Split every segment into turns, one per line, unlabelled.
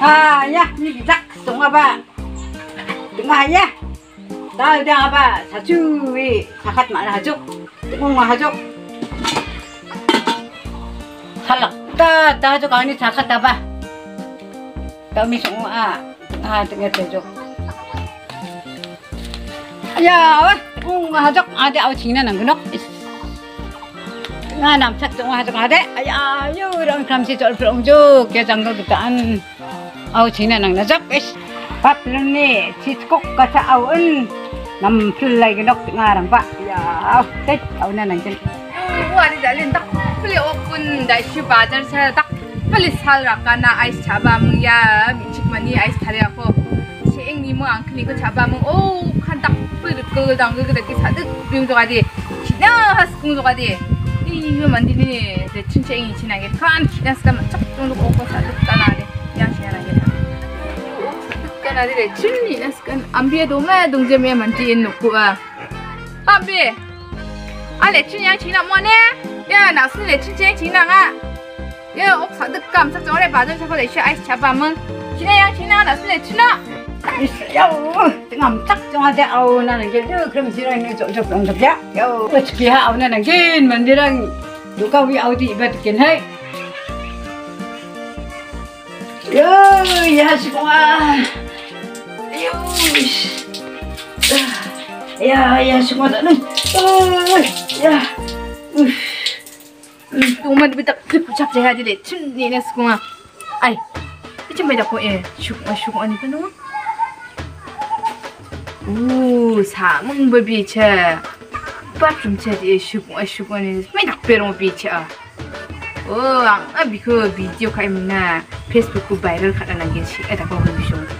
Ah ya, ni bidak song apa? Dengar ya. Dah dah apa? Satu we sakat mana hajuk? Tengok mana hajuk? Salah. Dah dah hajuk ini sakat apa? Kami semua ah, ah dengar hajuk. Ya, tengok mana hajuk? Ada awak cina nang kenok? 아, 남착 정화 하자고 하대. 아야, 요런 감시 절부렁죽 개장도 그딴. เอาชินะนังนะจักเอชปับลุนี่ชิดกุกกะจะเอาอึนนำพลายกันนกงารังปะอย่าเอาเต็ดเอานั่นนั่นจันว่าที่จะเล่นตักพลีอบปุ่นได้ชิบาจันเซตักพลีสาลรักกันนะไอซ์ชาบามึงยามิชิกมันนี่ไอซ์ทาเรียก็เชงนี่มึงอังคลีก็ชาบามึงโอ้ขันตักปืนกูดังกูก็ตะกี้ชาดึกบิมตัวกันดิชินะฮัสกุงตัวกันดิ이만디니내친척이지나게칸기다스가막쫙쭉놓고고사줬다나네
cái này để chín nhỉ cái ăn bia đúng là đúng giờ mình mình tiền nộp qua ăn bia ăn để chín nhang chín là mua nè giờ nào xin để chín chín chín là à giờ ông sợ được cầm sao chỗ này bà tôi sao có để chơi ai chả bà mừng chín nhang chín là nào xin để chín đó
Yo, tiếng ngầm chắc cho ta ao nè nàng kia cơm kem xí này chỗ chụp đồng chụp giá. Yo, bất kỳ hạo nè nàng kia mình đi đang đủ câu vi ao thì vật kiến hay. Yo, yes quá. Ayus. Ya, ya semua tak ya. Uff.
Uh. Umat tu betul. Kita pun cakap sehari ni semua. Ay. Macam mana eh? Syukur, syukur ni kan? Ooh, sama berbicara. Bapak pun cakap dia syukur, ah, ni. Macam nak berong Oh, aku ah, bikin video kau Facebook viral kat anak Eh, tak apa, aku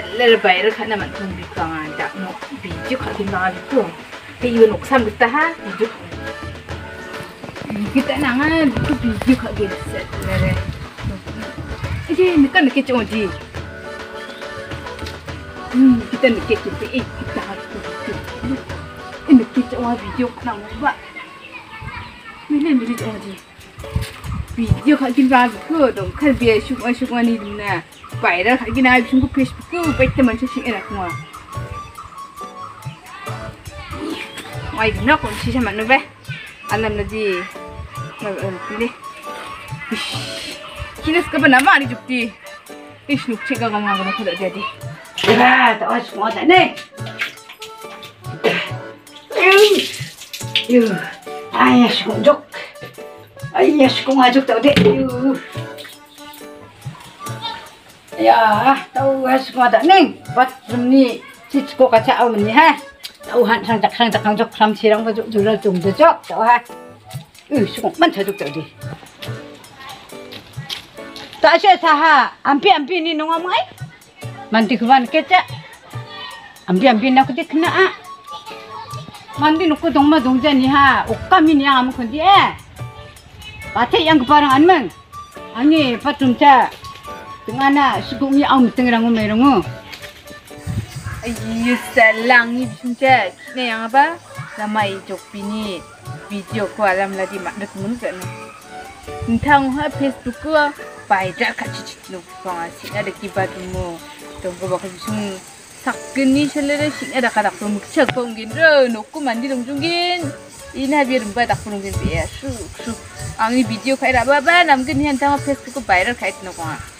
lel bayar kana man tong bi kangan dak no biju ka tin kangan itu ke iwan uksam kita ha biju kita nanga itu biju ka ge set lere ije ni kan ke chong ji hmm kita ni ke kita eh kita ha ini kita wa biju kana mo ba mile mile chong ji biju ka tin ba ko dong kan bi shuk wa shuk wa ni na pai lagi nak habis sungguh pes buku pai tu macam sini kan lah semua mai dina kon si sama nu be alam nadi ni ni sekarang nama ni jupti ish nuk cek gak ngang ngang kalau jadi
dah tak wah semua dah ni Ayah, ayah, ayah, ayah, ayah, ayah, ayah, ayah, ayah, ayah, ayah, ayah, ayah, Ya, tahu has mata neng. Pat sumni cits ko kaca au ni ha. Tahu han sang tak sang tak sang jok sam sirang ba jok jula jong de jok. Tahu ha. Ui, sungguh man jok jok di. Tak sih saha. Ampi ampi ni nong amai. Manti kuan keca. Ampi ampi nak kudik kena ah. 만디 놓고 동마 동자니하 옷감이냐 아무 건디 에 마태 양그 바랑 안만 아니 밭좀자 tengana sugungnya om tengrang merongo
ayu selang này bisungce ne yang apa lama ijok pini video làm ko alam ladi mak dek mun kan ntang ha facebook của nó ko bai da ka chi chi lu pang asi na de kibat mu tong ko bak bisung sakgeni selera sing ada kadak tu mukcak ko ngin ro nokku mandi dong jungin ina biar mba dak pulung bin be su su ang ni video khai ra ba ba nam gen hian tang facebook ko viral khai tno ko